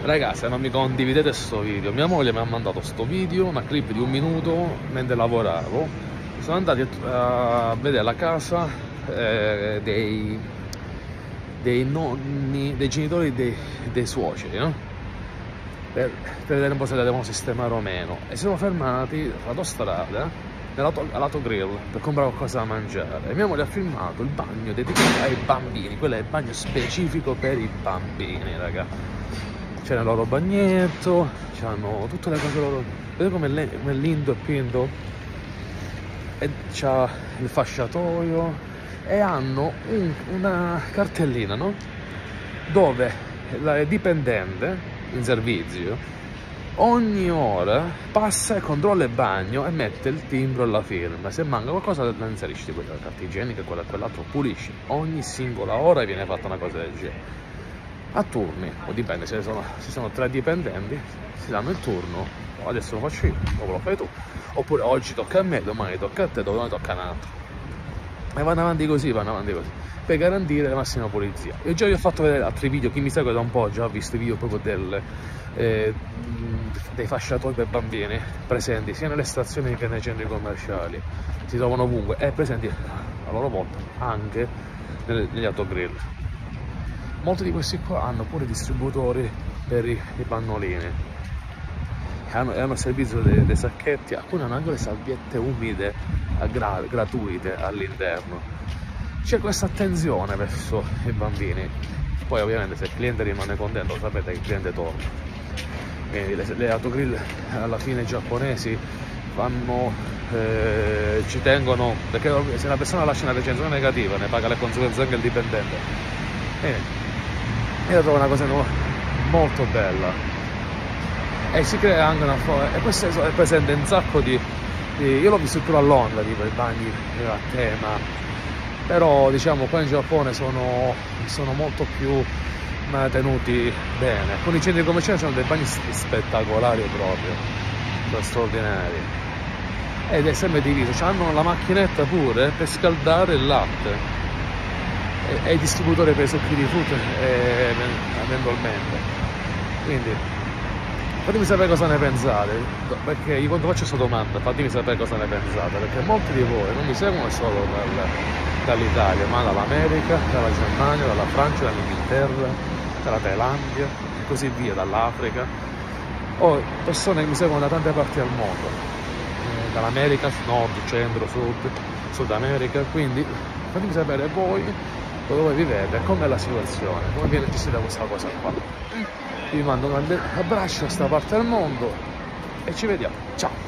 Ragazzi, non mi condividete questo video. Mia moglie mi ha mandato questo video, una clip di un minuto mentre lavoravo. Sono andati a vedere la casa eh, dei, dei nonni, dei genitori dei, dei suoceri, no? per, per, vedere un po' se la devono sistemare o meno. E si sono fermati all'autostrada, all'auto grill, per comprare qualcosa da mangiare. E mia moglie ha filmato il bagno dedicato ai bambini, quello è il bagno specifico per i bambini, ragazzi c'è nel loro bagnetto, hanno tutte le cose loro. Vedete come è lindo e pinto? E c'ha il fasciatoio e hanno un, una cartellina, no? Dove la dipendente in servizio ogni ora passa e controlla il bagno e mette il timbro e la firma. Se manca qualcosa la inserisci quella carta igienica quella quell'altro pulisci. Ogni singola ora viene fatta una cosa del genere a turni, o dipende se sono, se sono tre dipendenti, si danno il turno, adesso lo faccio io, dopo lo fai tu, oppure oggi tocca a me, domani tocca a te, domani tocca a un altro. E vanno avanti così, vanno avanti così, per garantire la massima pulizia. Io già vi ho fatto vedere altri video, chi mi segue da un po' già ha visto i video proprio del, eh, dei fasciatori per bambini presenti sia nelle stazioni che nei centri commerciali, si trovano ovunque e presenti a loro volta anche negli autogrill molti di questi qua hanno pure distributori per i, i pannolini. Hanno, hanno servizio dei, dei, sacchetti alcuni hanno anche le salviette umide gra, gratuite all'interno. C'è questa attenzione verso i bambini. Poi ovviamente se il cliente rimane contento sapete che il cliente torna. Quindi le, le autogrill alla fine giapponesi vanno eh, ci tengono perché se una persona lascia una recensione negativa ne paga le conseguenze anche il dipendente. E io trovo una cosa molto bella. E si crea anche una forma e questo è presente un sacco di, di io l'ho visto più a Londra tipo i bagni a tema. Però diciamo qua in Giappone sono, sono molto più tenuti bene. Alcuni centri commerciali hanno dei bagni spettacolari proprio sono straordinari. Ed è sempre diviso. Hanno la macchinetta pure per scaldare il latte è il distributore per i succhi di frutta eh, eventualmente quindi fatemi sapere cosa ne pensate. Perché io quando faccio questa domanda fatemi sapere cosa ne pensate perché molti di voi non mi seguono solo dal, dall'Italia ma dall'America, dalla Germania, dalla Francia, dall'Inghilterra dalla Thailandia e così via, dall'Africa. O persone che mi seguono da tante parti del mondo eh, dall'America, nord, centro, sud, Sud America. Quindi fatemi sapere voi dove vivete, com'è la situazione, come viene gestita questa cosa qua. Vi mando un grande abbraccio a questa parte del mondo e ci vediamo. Ciao!